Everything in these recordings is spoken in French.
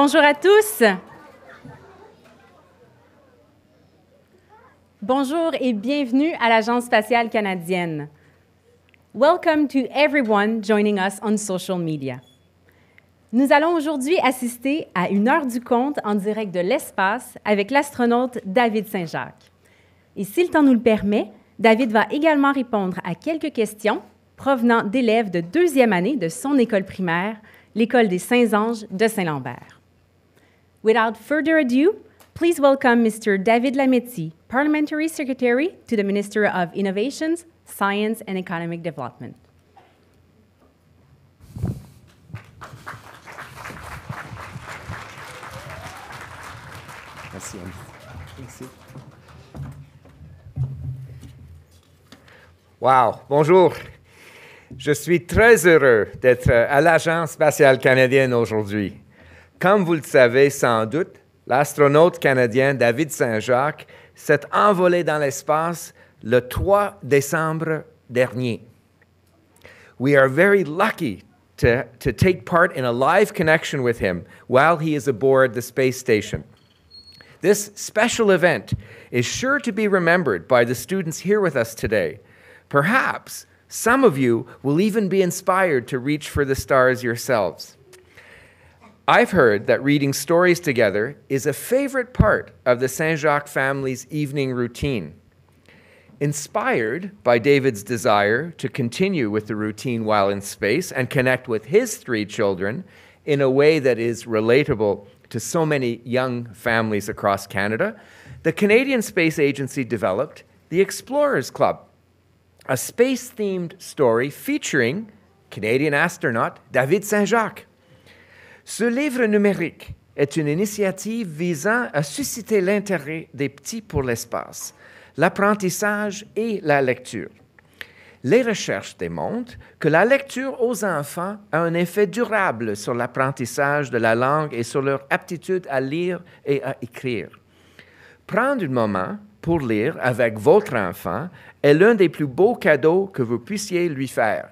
Bonjour à tous. Bonjour et bienvenue à l'Agence spatiale canadienne. Welcome to everyone joining us on social media. Nous allons aujourd'hui assister à une heure du conte en direct de l'espace avec l'astronaute David Saint-Jacques. Et si le temps nous le permet, David va également répondre à quelques questions provenant d'élèves de deuxième année de son école primaire, l'école des Saints-Anges de Saint-Lambert. Without further ado, please welcome Mr. David Lametti, Parliamentary Secretary to the Minister of Innovations, Science and Economic Development. Merci, Merci. Wow, bonjour. Je suis très heureux d'être à l'Agence spatiale canadienne aujourd'hui. Comme vous le savez sans doute, l'astronaute canadien David Saint-Jacques s'est envolé dans l'espace le 3 décembre dernier. We are very lucky to, to take part in a live connection with him while he is aboard the space station. This special event is sure to be remembered by the students here with us today. Perhaps some of you will even be inspired to reach for the stars yourselves. I've heard that reading stories together is a favorite part of the Saint Jacques family's evening routine. Inspired by David's desire to continue with the routine while in space and connect with his three children in a way that is relatable to so many young families across Canada, the Canadian Space Agency developed the Explorers Club, a space themed story featuring Canadian astronaut David Saint Jacques. Ce livre numérique est une initiative visant à susciter l'intérêt des petits pour l'espace, l'apprentissage et la lecture. Les recherches démontrent que la lecture aux enfants a un effet durable sur l'apprentissage de la langue et sur leur aptitude à lire et à écrire. Prendre un moment pour lire avec votre enfant est l'un des plus beaux cadeaux que vous puissiez lui faire.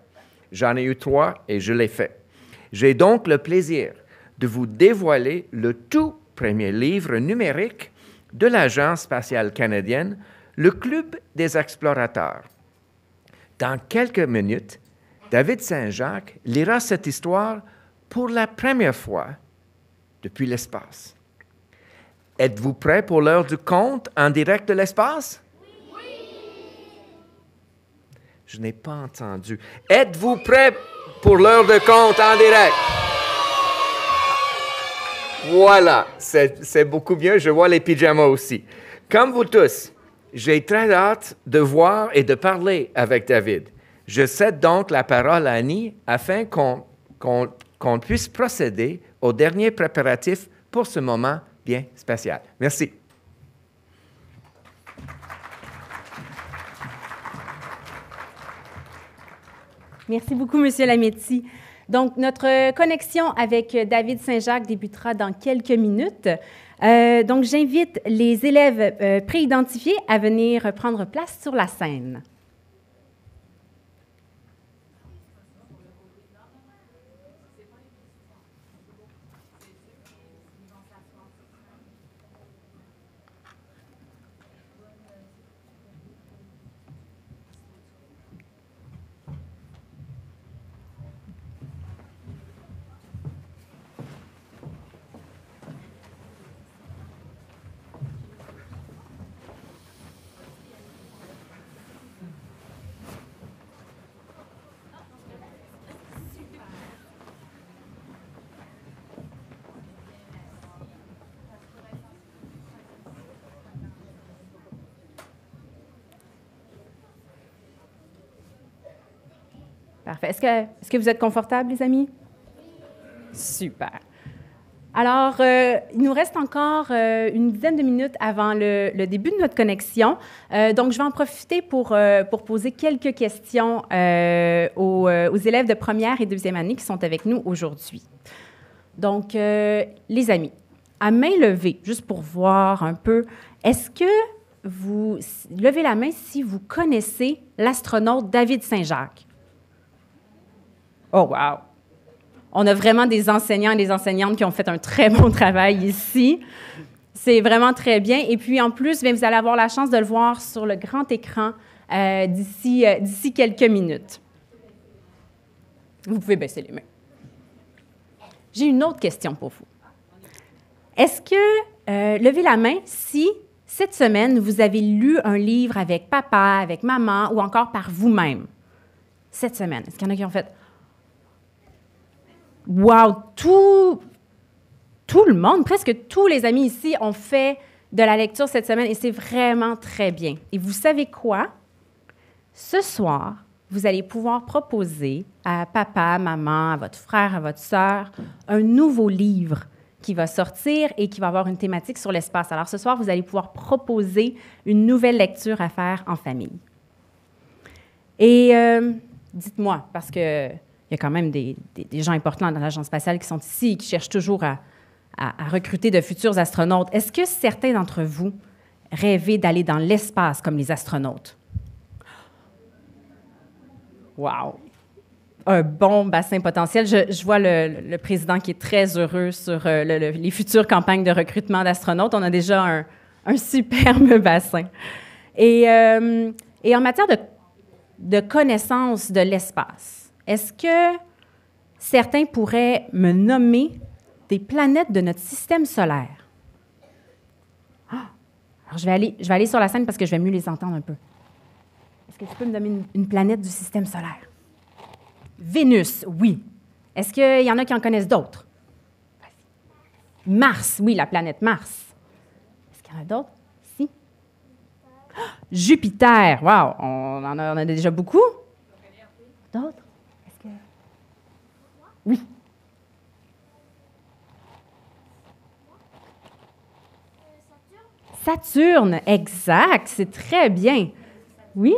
J'en ai eu trois et je l'ai fait. J'ai donc le plaisir de vous dévoiler le tout premier livre numérique de l'Agence spatiale canadienne, le Club des explorateurs. Dans quelques minutes, David Saint-Jacques lira cette histoire pour la première fois depuis l'espace. Êtes-vous prêt pour l'heure du conte en direct de l'espace? Je n'ai pas entendu. Êtes-vous prêt pour l'heure de conte en direct? Voilà, c'est beaucoup mieux. Je vois les pyjamas aussi. Comme vous tous, j'ai très hâte de voir et de parler avec David. Je cède donc la parole à Annie afin qu'on puisse procéder aux derniers préparatifs pour ce moment bien spécial. Merci. Merci beaucoup, Monsieur Lametti. Donc, notre connexion avec David Saint-Jacques débutera dans quelques minutes. Euh, donc, j'invite les élèves euh, préidentifiés à venir prendre place sur la scène. Parfait. Est-ce que, est que, vous êtes confortables, les amis? Super. Alors, euh, il nous reste encore euh, une dizaine de minutes avant le, début de notre connexion. Euh, donc, je vais en profiter pour, pour poser quelques questions aux, aux, élèves de première et deuxième année qui sont avec nous aujourd'hui. Donc, les amis, à main levée, juste pour voir un peu, est-ce que vous levez la main si vous connaissez l'astronaute David Saint-Jacques? Oh, wow! On a vraiment des enseignants et des enseignantes qui ont fait un très bon travail ici. C'est vraiment très bien. Et puis, en plus, vous allez avoir la chance de le voir sur le grand écran euh, d'ici, euh, d'ici quelques minutes. Vous pouvez baisser les mains. J'ai une autre question pour vous. Est-ce que, euh, levez la main si cette semaine vous avez lu un livre avec papa, avec maman ou encore par vous-même? Cette semaine. Est-ce qu'il y en a qui ont fait Wow, tout, tout le monde, presque tous les amis ici ont fait de la lecture cette semaine et c'est vraiment très bien. Et vous savez quoi? Ce soir, vous allez pouvoir proposer à papa, maman, à votre frère, à votre sœur, un nouveau livre qui va sortir et qui va avoir une thématique sur l'espace. Alors ce soir, vous allez pouvoir proposer une nouvelle lecture à faire en famille. Et euh, dites-moi, parce qu'il y a quand même des, gens importants dans l'Agence spatiale qui sont ici et qui cherchent toujours à, recruter de futurs astronautes. Est-ce que certains d'entre vous rêvaient d'aller dans l'espace comme les astronautes? Wow! Un bon bassin potentiel. Je, vois le, président qui est très heureux sur euh, les futures campagnes de recrutement d'astronautes. On a déjà un, superbe bassin. Et, euh, et en matière de, de connaissance de l'espace, est-ce que certains pourraient me nommer des planètes de notre système solaire? Ah! Alors, je vais, aller, sur la scène parce que je vais mieux les entendre un peu. Est-ce que tu peux me donner une, planète du système solaire? Vénus, oui. Est-ce qu'il y en a qui en connaissent d'autres? Mars, oui, la planète Mars. Est-ce qu'il y en a d'autres? Si. Jupiter, wow, on en a, déjà beaucoup. D'autres? Oui. Saturne, exact, c'est très bien. Oui?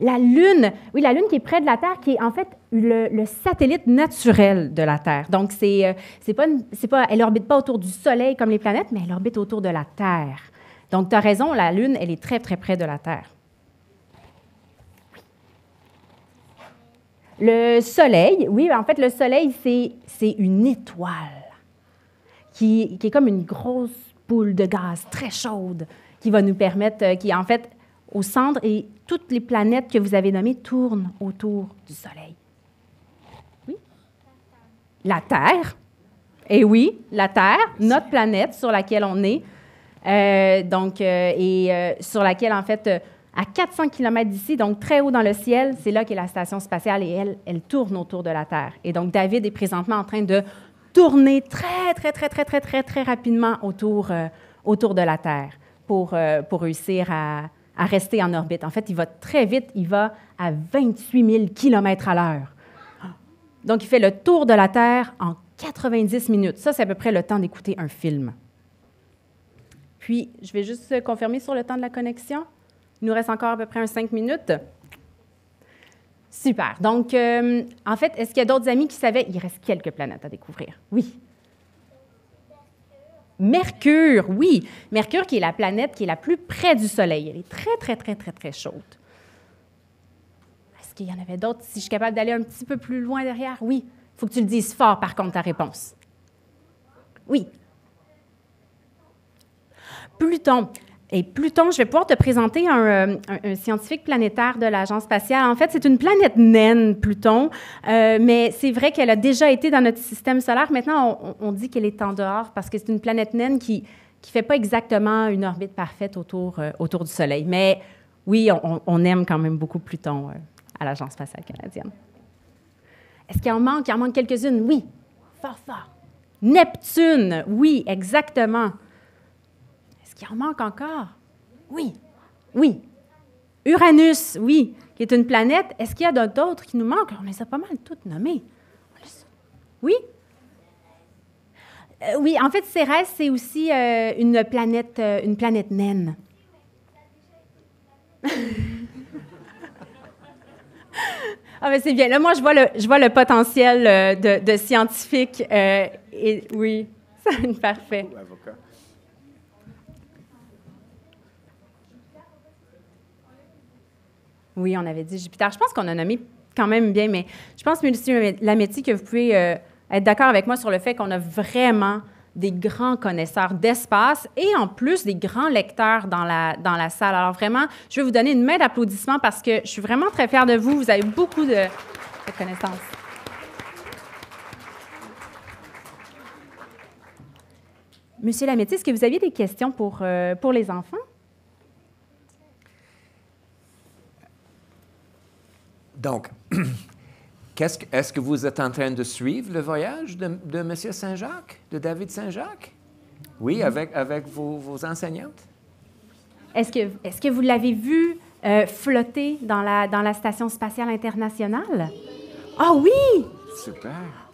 La Lune, oui, la Lune qui est près de la Terre, qui est en fait le, satellite naturel de la Terre. Donc, c'est, euh, pas, c'est pas, elle orbite pas autour du Soleil comme les planètes, mais elle orbite autour de la Terre. Donc, tu as raison, la Lune, elle est très, très près de la Terre. Le Soleil, oui, en fait, le Soleil, c'est, une étoile qui, qui est comme une grosse boule de gaz très chaude qui va nous permettre, euh, qui en fait au centre et toutes les planètes que vous avez nommées tournent autour du Soleil. Oui? La Terre. Et oui, la Terre, notre planète sur laquelle on est, euh, donc, euh, et sur laquelle, en fait, à 400 km d'ici, donc très haut dans le ciel, c'est là qu'est la station spatiale et elle, tourne autour de la Terre. Et donc, David est présentement en train de tourner très, très, très, très, très, très, très rapidement autour, autour de la Terre pour, pour réussir à, à rester en orbite. En fait, il va très vite, il va à 28 000 km à l'heure. Donc, il fait le tour de la Terre en 90 minutes. Ça, c'est à peu près le temps d'écouter un film. Puis, je vais juste confirmer sur le temps de la connexion. Il nous reste encore à peu près un 5 minutes. Super. Donc, euh, en fait, est-ce qu'il y a d'autres amis qui savaient? Il reste quelques planètes à découvrir? Oui. Mercure, oui. Mercure qui est la planète qui est la plus près du Soleil. Elle est très, très, très, très, très chaude. Est-ce qu'il y en avait d'autres? Si je suis capable d'aller un petit peu plus loin derrière, oui. Il faut que tu le dises fort, par contre, ta réponse. Oui. Pluton. Et Pluton, je vais pouvoir te présenter euh, un, scientifique planétaire de l'Agence spatiale. En fait, c'est une planète naine, Pluton, euh, mais c'est vrai qu'elle a déjà été dans notre système solaire. Maintenant, on, dit qu'elle est en dehors parce que c'est une planète naine qui ne fait pas exactement une orbite parfaite autour, euh, autour du Soleil. Mais oui, on, aime quand même beaucoup Pluton à l'Agence spatiale canadienne. Est-ce qu'il en manque? Il en manque quelques-unes? Oui. Fort, fort. Neptune, oui, exactement. Il en manque encore? Oui. Oui. Uranus, oui, qui est une planète. Est-ce qu'il y a d'autres qui nous manquent? On les a pas mal toutes nommées. Oui? Euh, oui, en fait, Cérès, c'est aussi euh, une, planète, euh, une planète naine. ah, mais c'est bien. Là, moi, je vois le, je vois le potentiel de, de scientifique. et, oui, c'est parfait. Oui, on avait dit Jupiter. Je pense qu'on a nommé quand même bien, mais je pense, Monsieur Lametti, que vous pouvez euh, être d'accord avec moi sur le fait qu'on a vraiment des grands connaisseurs d'espace et en plus des grands lecteurs dans la, dans la salle. Alors vraiment, je vais vous donner une main d'applaudissement parce que je suis vraiment très fière de vous. Vous avez beaucoup de, connaissances. Monsieur Lametti, est-ce que vous aviez des questions pour, euh, pour les enfants? Donc, est-ce que, est que, vous êtes en train de suivre le voyage de, de M. Saint-Jacques, de David Saint-Jacques? Oui, avec, avec vos, vos enseignantes? Est-ce que, est que vous l'avez vu euh, flotter dans la, dans la Station spatiale internationale? Ah oui! Super!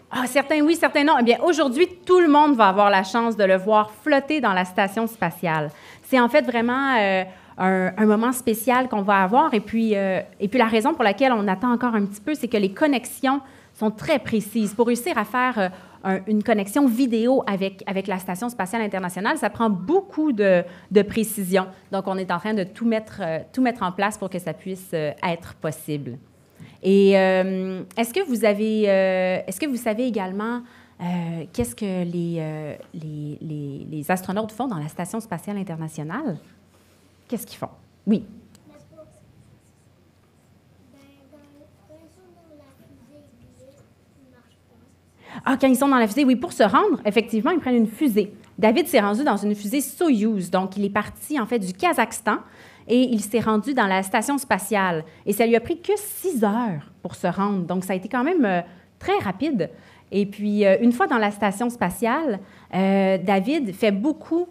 Ah, certains oui, certains non. Eh bien, aujourd'hui, tout le monde va avoir la chance de le voir flotter dans la station spatiale. C'est en fait vraiment euh, un, moment spécial qu'on va avoir. Et puis, euh, et puis, la raison pour laquelle on attend encore un petit peu, c'est que les connexions sont très précises. Pour réussir à faire euh, une connexion vidéo avec, avec la Station spatiale internationale, ça prend beaucoup de, précision. Donc, on est en train de tout mettre, tout mettre en place pour que ça puisse être possible. Et euh, est-ce que vous euh, est-ce que vous savez également euh, qu'est-ce que les, les, les, astronautes font dans la Station spatiale internationale? Qu'est-ce qu'ils font? Oui. Ah, quand ils sont dans la fusée, oui, pour se rendre, effectivement, ils prennent une fusée. David s'est rendu dans une fusée Soyuz, donc il est parti en fait du Kazakhstan et il s'est rendu dans la station spatiale. Et ça lui a pris que six heures pour se rendre. Donc, ça a été quand même euh, très rapide. Et puis, euh, une fois dans la station spatiale, euh, David fait beaucoup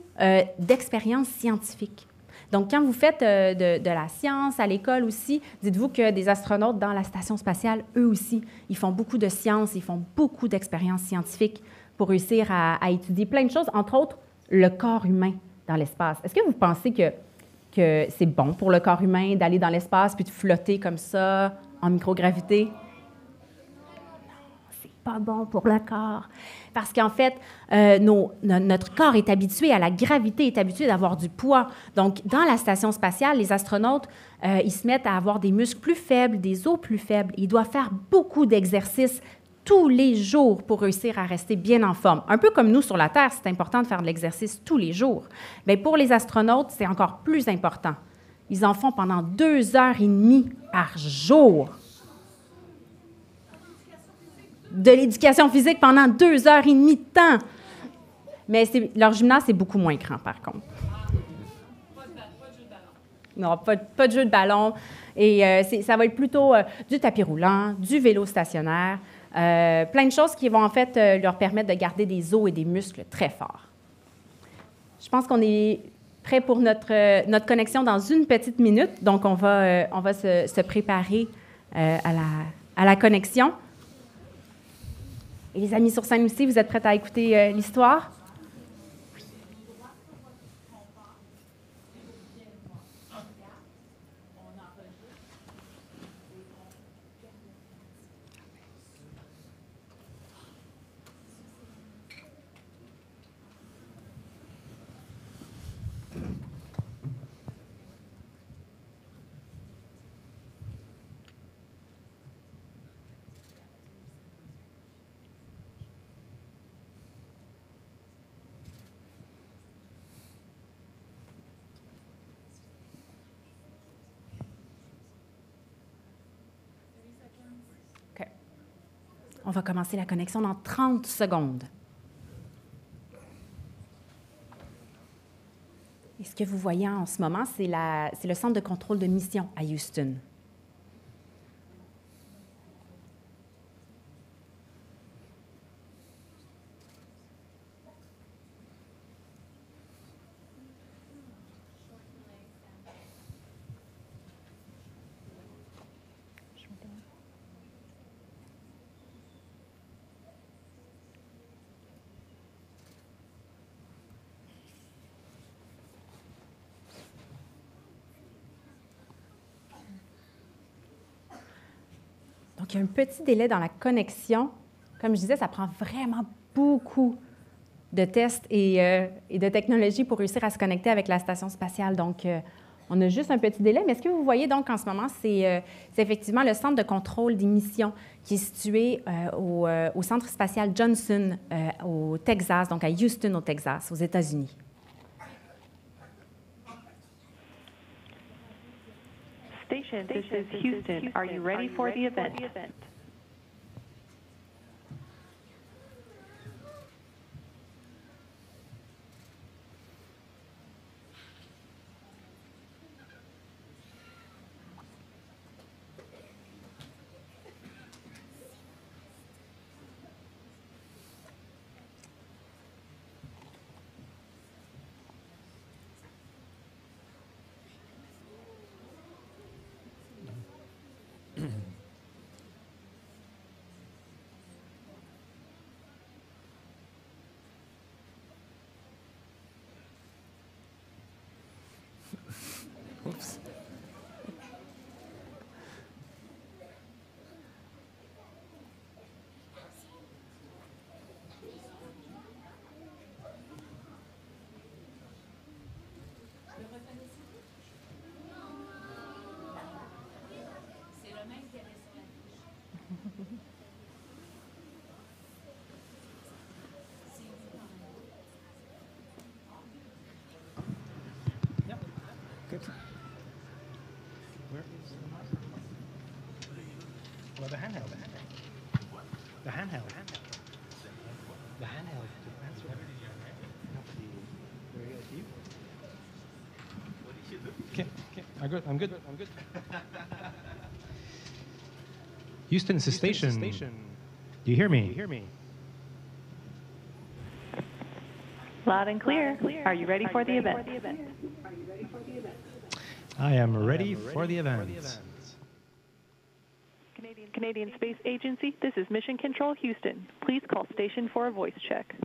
d'expériences scientifiques. Donc, quand vous faites de, de, la science à l'école aussi, dites-vous que des astronautes dans la station spatiale, eux aussi, ils font beaucoup de sciences, ils font beaucoup d'expériences scientifiques pour réussir à, à étudier plein de choses, entre autres le corps humain dans l'espace. Est-ce que vous pensez que que c'est bon pour le corps humain d'aller dans l'espace puis de flotter comme ça en microgravité? Pas bon pour le corps. Parce qu'en fait, euh, notre corps est habitué à la gravité, est habitué d'avoir du poids. Donc, dans la station spatiale, les astronautes, euh, ils se mettent à avoir des muscles plus faibles, des os plus faibles. Ils doivent faire beaucoup d'exercices tous les jours pour réussir à rester bien en forme. Un peu comme nous sur la Terre, c'est important de faire de l'exercice tous les jours. Mais pour les astronautes, c'est encore plus important. Ils en font pendant deux heures et demie par jour. De l'éducation physique pendant deux heures et demie de temps. Mais leur gymnase, c'est beaucoup moins grand, par contre. Non, pas, de jeu de ballon. Et euh, ça va être plutôt euh, du tapis roulant, du vélo stationnaire, euh, plein de choses qui vont en fait leur permettre de garder des os et des muscles très forts. Je pense qu'on est prêt pour notre, notre connexion dans une petite minute, donc on va, on va se, se préparer à, la, à la connexion. Et les amis sur scène aussi, vous êtes prêts à écouter l'histoire? On va commencer la connexion dans 30 secondes. Et ce que vous voyez en ce moment, c'est le centre de contrôle de mission à Houston. Y a un petit délai dans la connexion. Comme je disais, ça prend vraiment beaucoup de tests et, euh, de technologies pour réussir à se connecter avec la station spatiale. Donc, euh, On a juste un petit délai, mais ce que vous voyez donc en ce moment, c'est euh, effectivement le centre de contrôle des missions qui est situé au, centre spatial Johnson au Texas, donc à Houston au Texas, aux États-Unis. Station, this is Houston. Are you ready for the event? Where is the Well, the handheld. The handheld. The handheld. That's right. Very good. You? Okay, okay. I'm good. I'm good. I'm good. Houston, it's a station. station. Do you hear me? You hear me? Loud and clear. Are you ready for the event? I am ready, for, the event. Canadian, Canadian Space Agency, this is Mission Control Houston. Please call station for a voice check.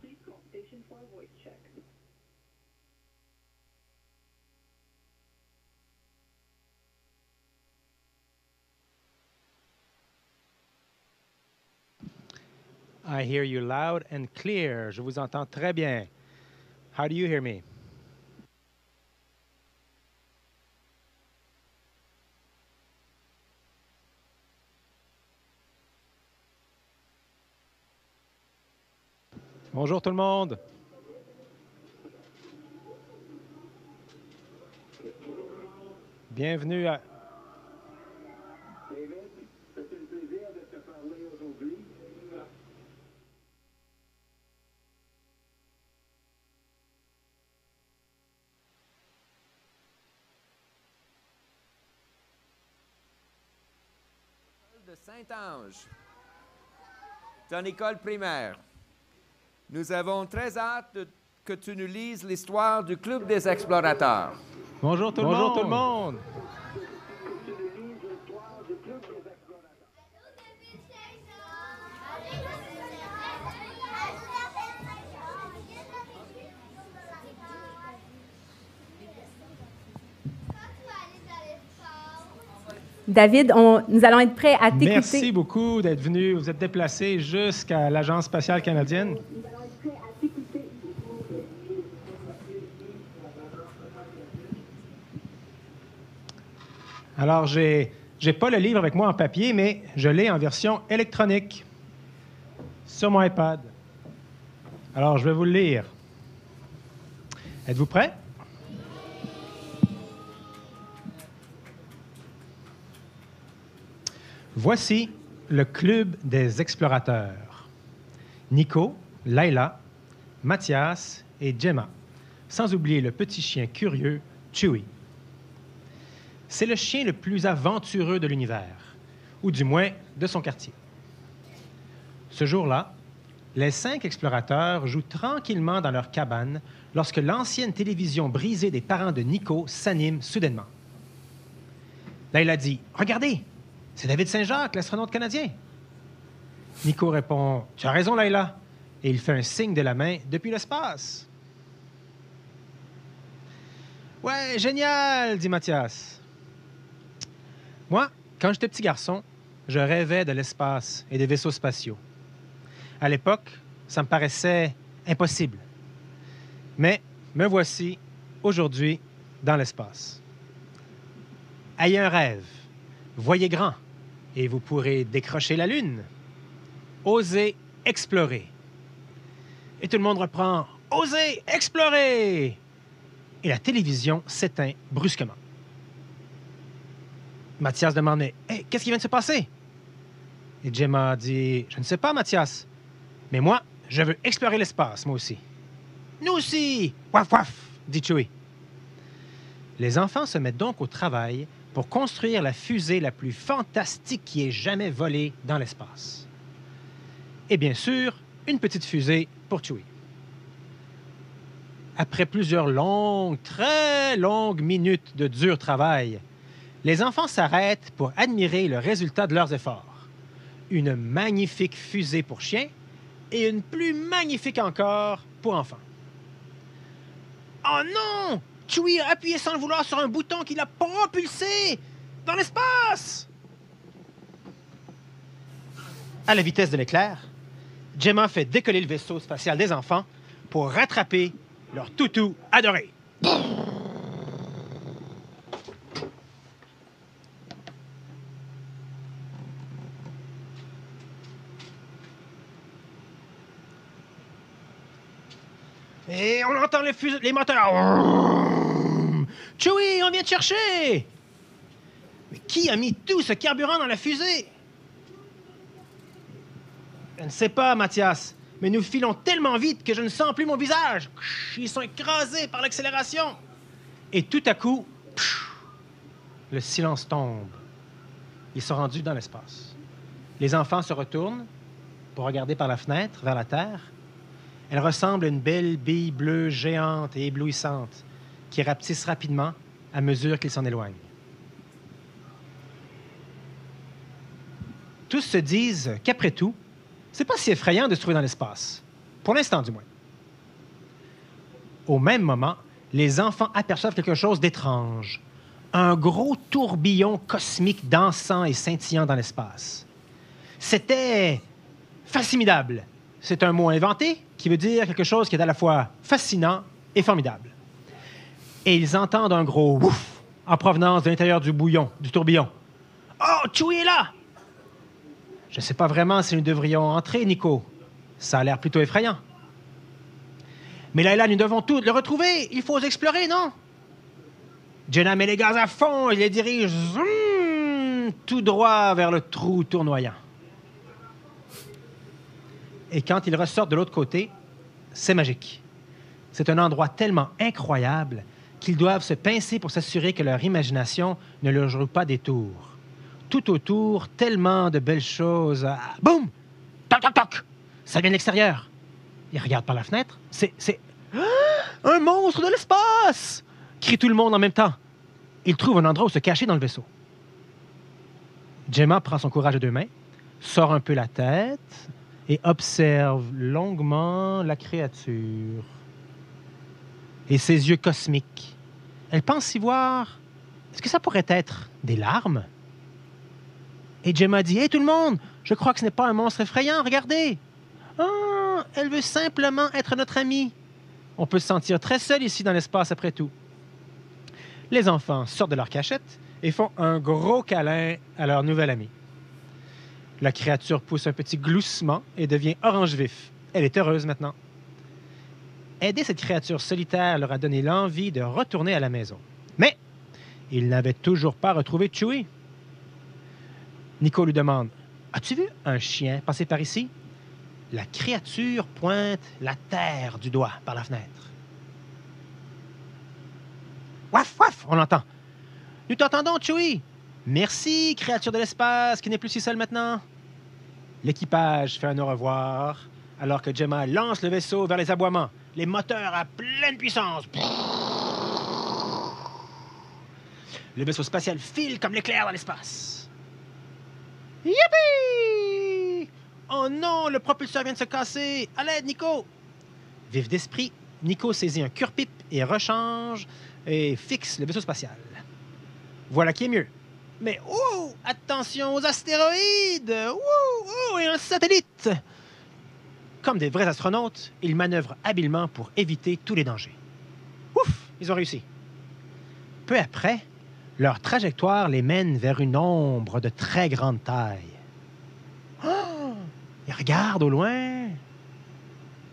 I hear you loud and clear. Je vous entends très bien. How do you hear me? Bonjour tout le monde. Bienvenue à... de Saint-Ange, ton école primaire. Nous avons très hâte de- que tu nous lises l'histoire du Club des explorateurs. Bonjour tout le Bonjour monde. tout le monde. David, on- nous allons être prêts à t'écouter. Merci beaucoup d'être venu. Vous êtes déplacé jusqu'à l'Agence spatiale canadienne. Alors, j'ai n'ai pas le livre avec moi en papier, mais je l'ai en version électronique sur mon iPad. Alors, je vais vous le lire. Êtes-vous prêts? Voici le club des explorateurs. Nico, Laila, Mathias et Gemma, sans oublier le petit chien curieux, Chewie. C'est le chien le plus aventureux de l'univers, ou du moins de son quartier. Ce jour-là, les cinq explorateurs jouent tranquillement dans leur cabane lorsque l'ancienne télévision brisée des parents de Nico s'anime soudainement. Laila dit Regardez, c'est David Saint-Jacques, l'astronaute canadien. Nico répond Tu as raison, Laila. Et il fait un signe de la main depuis l'espace. Ouais, génial, dit Mathias. Moi, quand j'étais petit garçon, je rêvais de l'espace et des vaisseaux spatiaux. À l'époque, ça me paraissait impossible. Mais me voici aujourd'hui dans l'espace. Ayez un rêve. Voyez grand et vous pourrez décrocher la Lune. Osez explorer. Et tout le monde reprend Osez explorer Et la télévision s'éteint brusquement. Mathias demandait Hey, qu'est-ce qui vient de se passer Et Gemma dit Je ne sais pas, Mathias. Mais moi, je veux explorer l'espace, moi aussi. Nous aussi Waf waf dit Chewie. Les enfants se mettent donc au travail pour construire la fusée la plus fantastique qui ait jamais volé dans l'espace. Et bien sûr, une petite fusée pour Chewie. Après plusieurs longues, très longues minutes de dur travail, les enfants s'arrêtent pour admirer le résultat de leurs efforts. Une magnifique fusée pour chiens et une plus magnifique encore pour enfants. Oh non! Chewie a appuyé sans le vouloir sur un bouton qui l'a propulsé dans l'espace! À la vitesse de l'éclair, Gemma fait décoller le vaisseau spatial des enfants pour rattraper leur toutou adoré. Et on entend les, les moteurs. Chewie, on vient te chercher! Mais qui a mis tout ce carburant dans la fusée? Je ne sais pas, Mathias, mais nous filons tellement vite que je ne sens plus mon visage. Ils sont écrasés par l'accélération. Et tout à coup, le silence tombe. Ils sont rendus dans l'espace. Les enfants se retournent pour regarder par la fenêtre vers la Terre. Elle ressemble à une belle bille bleue géante et éblouissante qui rapetisse rapidement à mesure qu'ils s'en éloignent. Tous se disent qu'après tout, c'est pas si effrayant de se trouver dans l'espace. Pour l'instant, du moins. Au même moment, les enfants aperçoivent quelque chose d'étrange. Un gros tourbillon cosmique dansant et scintillant dans l'espace. C'était fascinable. C'est un mot inventé qui veut dire quelque chose qui est à la fois fascinant et formidable. Et ils entendent un gros ouf en provenance de l'intérieur du bouillon, du tourbillon. Oh, Chewie est là! Je ne sais pas vraiment si nous devrions entrer, Nico. Ça a l'air plutôt effrayant. Mais là, là, nous devons tout le retrouver. Il faut explorer, non? Jenna met les gaz à fond et les dirige tout droit vers le trou tournoyant. Et quand ils ressortent de l'autre côté, c'est magique. C'est un endroit tellement incroyable qu'ils doivent se pincer pour s'assurer que leur imagination ne leur joue pas des tours tout autour tellement de belles choses. Ah, boum! Toc, toc! Ça vient de l'extérieur. Ils regardent par la fenêtre. C'est. C'est. Un monstre de l'espace! crie tout le monde en même temps. Ils trouvent un endroit où se cacher dans le vaisseau. Gemma prend son courage à deux mains, sort un peu la tête et observe longuement la créature. Et ses yeux cosmiques. Elle pense y voir. Est-ce que ça pourrait être des larmes? Et Gemma dit Hé tout le monde, je crois que ce n'est pas un monstre effrayant, regardez. Ah, elle veut simplement être notre amie. On peut se sentir très seul ici dans l'espace après tout. Les enfants sortent de leur cachette et font un gros câlin à leur nouvelle amie. La créature pousse un petit gloussement et devient orange vif. Elle est heureuse maintenant. Aider cette créature solitaire leur a donné l'envie de retourner à la maison. Mais ils n'avaient toujours pas retrouvé Chewie. Nico lui demande As-tu vu un chien passer par ici La créature pointe la terre du doigt par la fenêtre. Waf, waf, on l'entend. Nous t'entendons, Chewie. Merci, créature de l'espace, qui n'est plus si seule maintenant. L'équipage fait un au revoir, alors que Gemma lance le vaisseau vers les aboiements, les moteurs à pleine puissance. Le vaisseau spatial file comme l'éclair dans l'espace. Youpi! Oh non, le propulseur vient de se casser. À l'aide, Nico! Vif d'esprit, Nico saisit un cure-pipe et rechange et fixe le vaisseau spatial. Voilà qui est mieux. Mais oh, attention aux astéroïdes! Oh, oh, et un satellite! Comme des vrais astronautes, ils manœuvrent habilement pour éviter tous les dangers. Ouf, ils ont réussi. Peu après, Leur trajectoire les mène vers une ombre de très grande taille. Oh! Ils regardent au loin.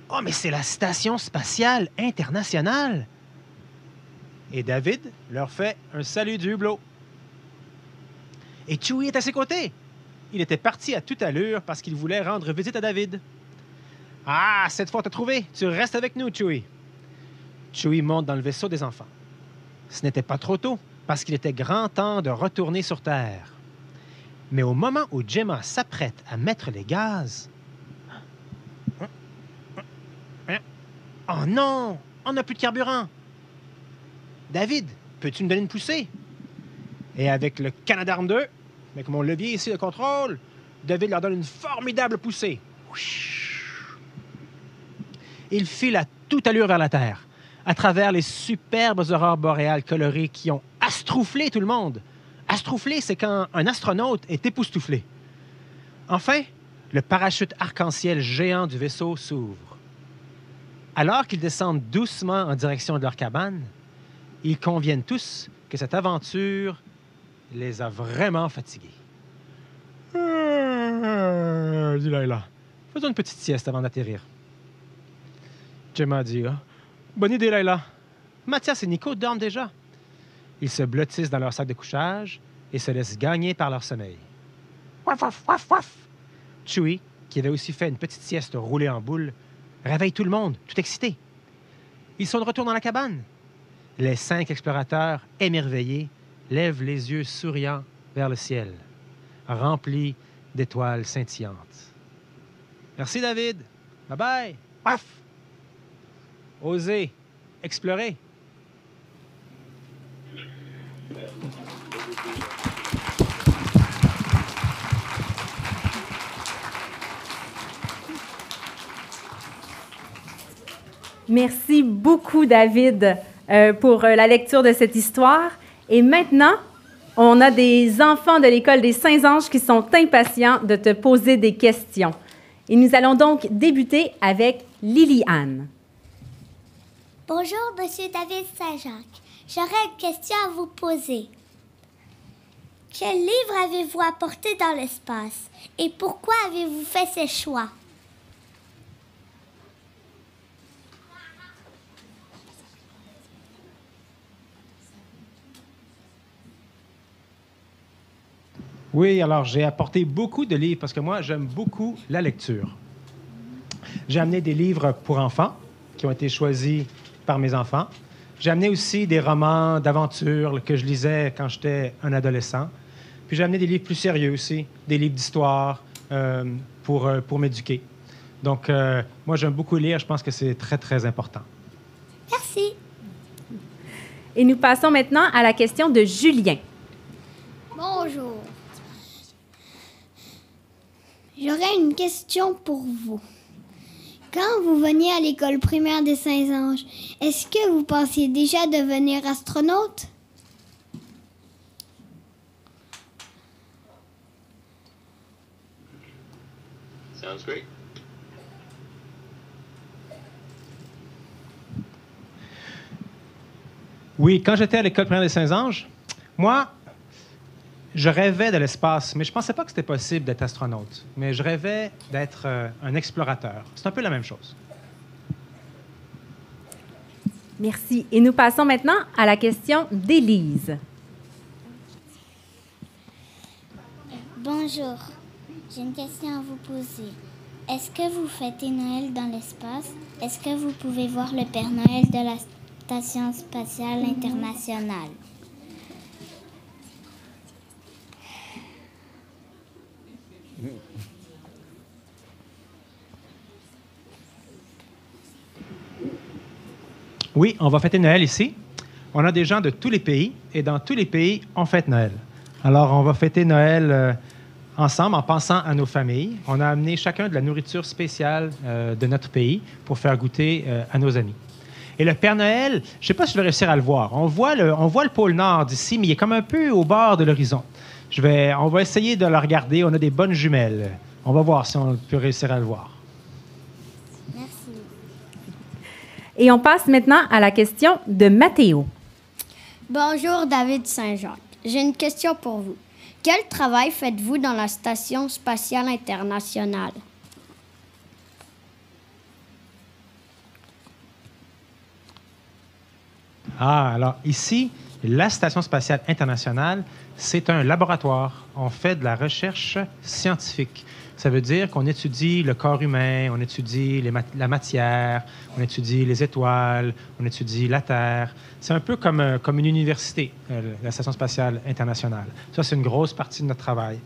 Oh, mais c'est la Station spatiale internationale. Et David leur fait un salut du hublot. Et Chewie est à ses côtés. Il était parti à toute allure parce qu'il voulait rendre visite à David. Ah, cette fois, t'as trouvé. Tu restes avec nous, Chewie. Chewie monte dans le vaisseau des enfants. Ce n'était pas trop tôt, parce qu'il était grand temps de retourner sur Terre. Mais au moment où Gemma s'apprête à mettre les gaz... Oh non! On n'a plus de carburant! David, peux-tu me donner une poussée? Et avec le Canadarm 2, avec mon levier ici de contrôle, David leur donne une formidable poussée. Il file à toute allure vers la Terre, à travers les superbes aurores boréales colorées qui ont astrouflé tout le monde. Astrouflé, c'est quand un astronaute est époustouflé. Enfin, le parachute arc-en-ciel géant du vaisseau s'ouvre. Alors qu'ils descendent doucement en direction de leur cabane, ils conviennent tous que cette aventure les a vraiment fatigués. Euh, dit Laila. Faisons une petite sieste avant d'atterrir. Gemma dit ah, Bonne idée, Laila. Mathias et Nico dorment déjà. Ils se blottissent dans leur sac de couchage et se laissent gagner par leur sommeil. Waf, waf, waf, waf. Chewie, qui avait aussi fait une petite sieste roulée en boule, réveille tout le monde, tout excité. Ils sont de retour dans la cabane. Les cinq explorateurs, émerveillés, lèvent les yeux souriants vers le ciel, remplis d'étoiles scintillantes. Merci, David. Bye bye. Paf! Osez, explorer. Merci beaucoup, David, euh, pour euh, la lecture de cette histoire. Et maintenant, on a des enfants de l'école des Saints-Anges qui sont impatients de te poser des questions. Et nous allons donc débuter avec Lily-Anne. Bonjour, Monsieur David Saint-Jacques. J'aurais une question à vous poser. Quel livre avez-vous apporté dans l'espace et pourquoi avez-vous fait ce choix? Oui, alors j'ai apporté beaucoup de livres parce que moi, j'aime beaucoup la lecture. J'ai amené des livres pour enfants qui ont été choisis par mes enfants. J'ai amené aussi des romans d'aventure que je lisais quand j'étais un adolescent. Puis j'ai amené des livres plus sérieux aussi, des livres d'histoire euh, pour, euh, pour m'éduquer. Donc, euh, moi, j'aime beaucoup lire. Je pense que c'est très, très important. Merci. Et nous passons maintenant à la question de Julien. Bonjour. J'aurais une question pour vous. Quand vous veniez à l'école primaire des Saints-Anges, est-ce que vous pensiez déjà devenir astronaute? Sounds great. Oui, quand j'étais à l'école primaire des Saints-Anges, moi, je rêvais de l'espace, mais je pensais pas que c'était possible d'être astronaute. Mais je rêvais d'être euh, un explorateur. C'est un peu la même chose. Merci. Et nous passons maintenant à la question d'Élise. Bonjour. J'ai une question à vous poser. Est-ce que vous fêtez Noël dans l'espace? Est-ce que vous pouvez voir le Père Noël de la Station spatiale internationale? Oui, on va fêter Noël ici. On a des gens de tous les pays et dans tous les pays, on fête Noël. Alors, on va fêter Noël euh, ensemble en pensant à nos familles. On a amené chacun de la nourriture spéciale euh, de notre pays pour faire goûter euh, à nos amis. Et le Père Noël, je ne sais pas si je vais réussir à le voir. On voit le, pôle Nord d'ici, mais il est comme un peu au bord de l'horizon. On va essayer de le regarder. On a des bonnes jumelles. On va voir si on peut réussir à le voir. Merci. Et on passe maintenant à la question de Mathéo. Bonjour David Saint-Jacques. j'ai une question pour vous. Quel travail faites-vous dans la Station spatiale internationale? Ah, alors ici, la Station spatiale internationale, c'est un laboratoire. On fait de la recherche scientifique. Ça veut dire qu'on étudie le corps humain, on étudie la matière, on étudie les étoiles, on étudie la Terre. C'est un peu comme, euh, une université, euh, la Station spatiale internationale. Ça, c'est une grosse partie de notre travail.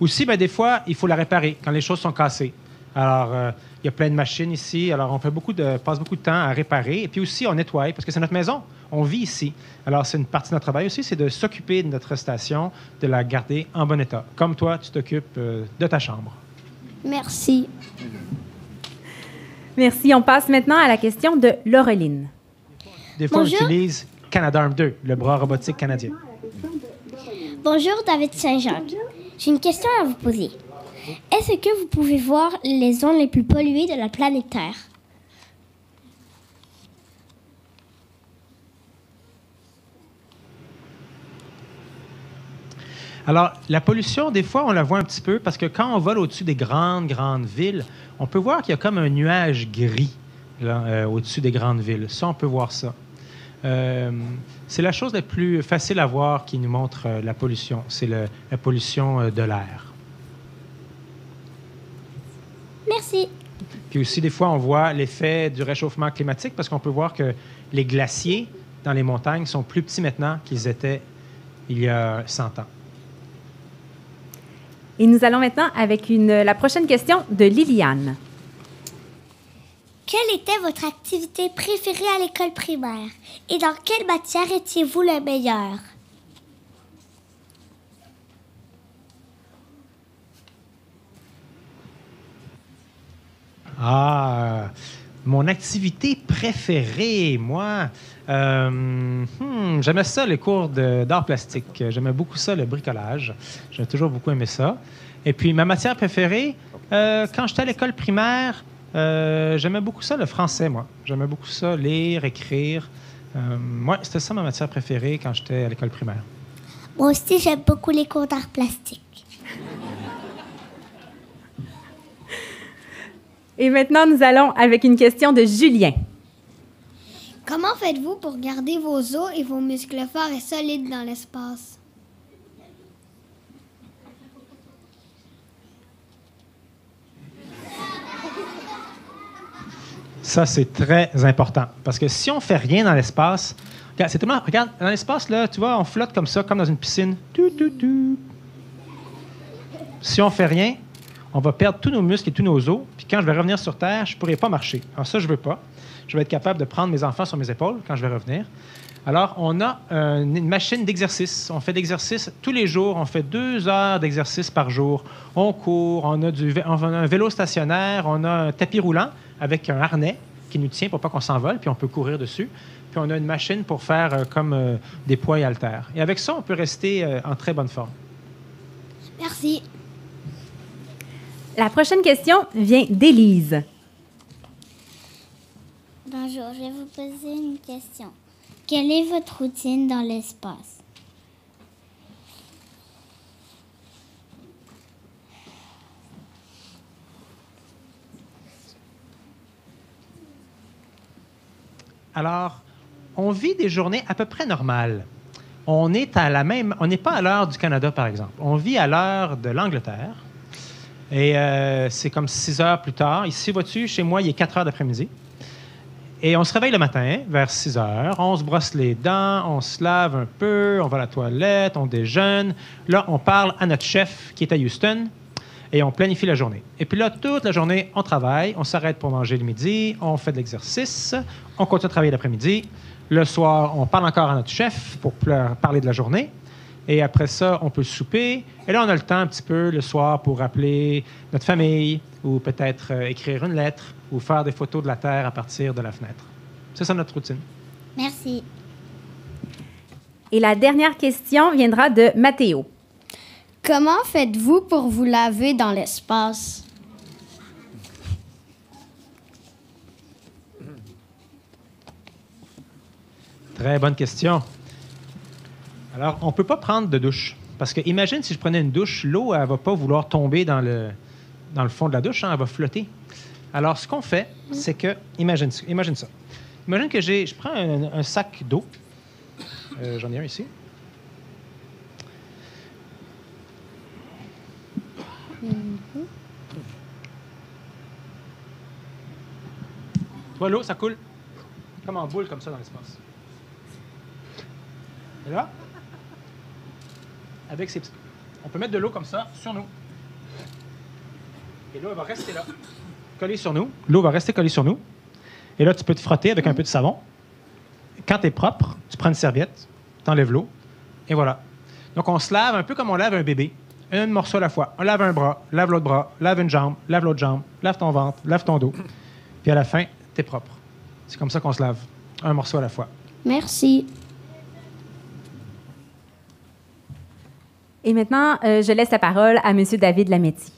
Aussi, ben, des fois, il faut la réparer quand les choses sont cassées. Alors, euh, il y a plein de machines ici. Alors, on passe beaucoup de temps à réparer. Et puis aussi, on nettoie parce que c'est notre maison. On vit ici. Alors, c'est une partie de notre travail aussi, c'est de s'occuper de notre station, de la garder en bon état. Comme toi, tu t'occupes de ta chambre. Merci. Merci. On passe maintenant à la question de Laureline. Des fois, Bonjour. on utilise Canadarm 2, le bras robotique canadien. Bonjour David Saint-Jacques. J'ai une question à vous poser. Est-ce que vous pouvez voir les zones les plus polluées de la planète Terre? Alors, la pollution, des fois, on la voit un petit peu parce que quand on vole au-dessus des grandes, grandes villes, on peut voir qu'il y a comme un nuage gris euh, au-dessus des grandes villes. Ça, on peut voir ça. Euh, c'est la chose la plus facile à voir qui nous montre euh, la pollution. C'est la pollution de l'air. Merci. Puis aussi, des fois, on voit l'effet du réchauffement climatique parce qu'on peut voir que les glaciers dans les montagnes sont plus petits maintenant qu'ils étaient il y a 100 ans. Et nous allons maintenant avec une, la prochaine question de Liliane. Quelle était votre activité préférée à l'école primaire? Et dans quelle matière étiez-vous le meilleur? Ah, mon activité préférée, moi. euh, hmm, J'aimais ça, les cours d'art plastique. J'aimais beaucoup ça, le bricolage. J'ai toujours beaucoup aimé ça. Et puis, ma matière préférée, euh, quand j'étais à l'école primaire, euh, j'aimais beaucoup ça, le français, moi. J'aimais beaucoup ça, lire, écrire. Moi, c'était ça ma matière préférée quand j'étais à l'école primaire. Moi aussi, j'aime beaucoup les cours d'art plastique. Et maintenant, nous allons avec une question de Julien. Comment faites-vous pour garder vos os et vos muscles forts et solides dans l'espace? Ça, c'est très important. Parce que si on fait rien dans l'espace, regarde, c'est tellement. Regarde, dans l'espace, là, tu vois, on flotte comme ça, comme dans une piscine. Tout, tout, tout. Si on fait rien, on va perdre tous nos muscles et tous nos os. Puis quand je vais revenir sur Terre, je ne pourrai pas marcher. Alors ça, je ne veux pas. Je vais être capable de prendre mes enfants sur mes épaules quand je vais revenir. Alors, on a euh, une machine d'exercice. On fait d'exercice tous les jours. On fait deux heures d'exercice par jour. On court, on a, un vélo stationnaire, on a un tapis roulant avec un harnais qui nous tient pour pas qu'on s'envole, puis on peut courir dessus. Puis on a une machine pour faire euh, comme euh, des poids et haltères. Et avec ça, on peut rester en très bonne forme. Merci. La prochaine question vient d'Élise. Bonjour, je vais vous poser une question. Quelle est votre routine dans l'espace? Alors, on vit des journées à peu près normales. On est à la même, on n'est pas à l'heure du Canada, par exemple. On vit à l'heure de l'Angleterre. Et euh, c'est comme six heures plus tard. Ici, vois-tu, chez moi, il est 4 heures d'après-midi. Et on se réveille le matin vers 6 heures. On se brosse les dents, on se lave un peu, on va à la toilette, on déjeune. Là, on parle à notre chef qui est à Houston et on planifie la journée. Et puis là, toute la journée, on travaille, on s'arrête pour manger le midi, on fait de l'exercice, on continue à travailler l'après-midi. Le soir, on parle encore à notre chef pour parler de la journée. Et après ça, on peut souper. Et là, on a le temps un petit peu le soir pour appeler notre famille ou peut-être euh, écrire une lettre ou faire des photos de la Terre à partir de la fenêtre. C'est ça notre routine. Merci. Et la dernière question viendra de Mathéo. Comment faites-vous pour vous laver dans l'espace? Très bonne question. Alors, on ne peut pas prendre de douche. Parce que imagine si je prenais une douche, l'eau, elle ne va pas vouloir tomber dans le, dans le fond de la douche, hein, elle va flotter. Alors, ce qu'on fait, c'est que, imagine, imagine ça. Imagine que j'ai, je prends un, un sac d'eau. Euh, J'en ai un ici. Toi, l'eau, ça coule comme en boule, comme ça, dans l'espace. Et là, avec ces petits... On peut mettre de l'eau comme ça sur nous. Et l'eau, va rester là, collée sur nous. L'eau va rester collée sur nous. Et là, tu peux te frotter avec un peu de savon. Quand tu es propre, tu prends une serviette, tu enlèves l'eau, et voilà. Donc, on se lave un peu comme on lave un bébé. Un morceau à la fois. On lave un bras, lave l'autre bras, lave une jambe, lave l'autre jambe, lave ton ventre, lave ton dos. Puis à la fin, tu es propre. C'est comme ça qu'on se lave. Un morceau à la fois. Merci. Et maintenant, euh, je laisse la parole à M. David Lametti.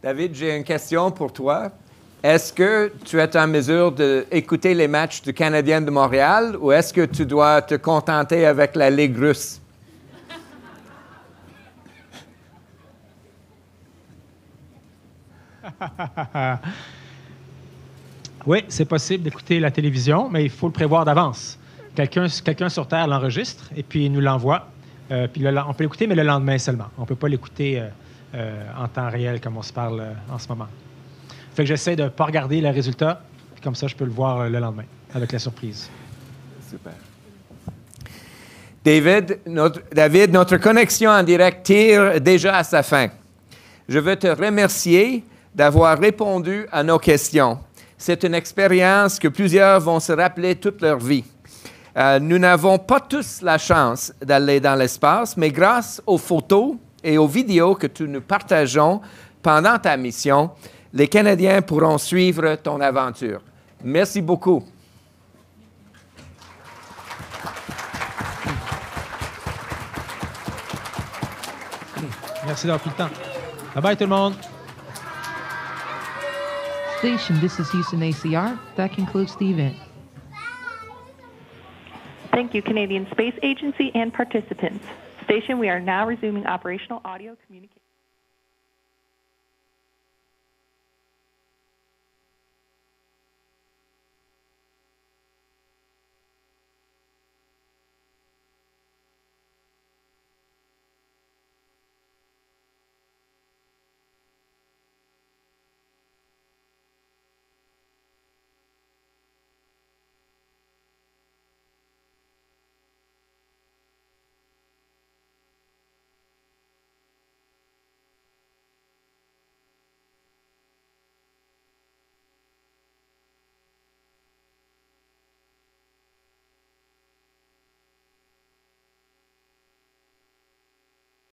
David, j'ai une question pour toi. Est-ce que tu es en mesure d'écouter les matchs du Canadien de Montréal ou est-ce que tu dois te contenter avec la Ligue russe? Oui, c'est possible d'écouter la télévision, mais il faut le prévoir d'avance. Quelqu'un quelqu'un sur Terre l'enregistre et puis il nous l'envoie. Euh, puis on peut l'écouter, mais le lendemain seulement. On ne peut pas l'écouter euh, euh, en temps réel comme on se parle en ce moment. Fait que j'essaie de ne pas regarder le résultat, comme ça, je peux le voir le lendemain avec la surprise. Super. David notre, David, notre connexion en direct tire déjà à sa fin. Je veux te remercier d'avoir répondu à nos questions. C'est une expérience que plusieurs vont se rappeler toute leur vie. Euh, nous n'avons pas tous la chance d'aller dans l'espace, mais grâce aux photos et aux vidéos que tu nous partageons pendant ta mission, les Canadiens pourront suivre ton aventure. Merci beaucoup. Merci d'avoir pris le temps. Bye bye tout le monde. Station, this is Houston ACR. That concludes the event. Thank you, Canadian Space Agency and participants. Station, we are now resuming operational audio communication.